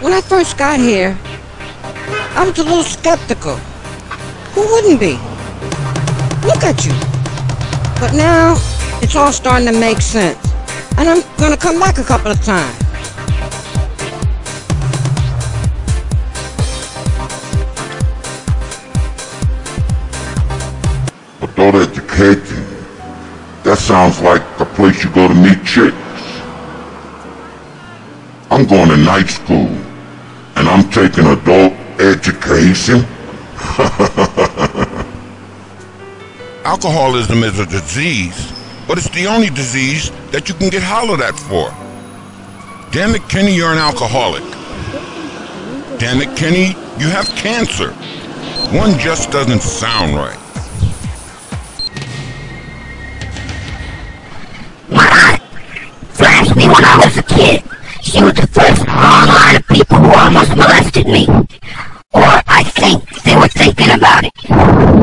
When I first got here, I was a little skeptical. Who wouldn't be? Look at you. But now, it's all starting to make sense. And I'm gonna come back a couple of times. Adult education. That sounds like the place you go to meet chicks. I'm going to night school, and I'm taking adult education. Alcoholism is a disease, but it's the only disease that you can get hollered at for. Damn it, Kenny, you're an alcoholic. Damn it, Kenny, you have cancer. One just doesn't sound right. My flashed Or I think they were thinking about it.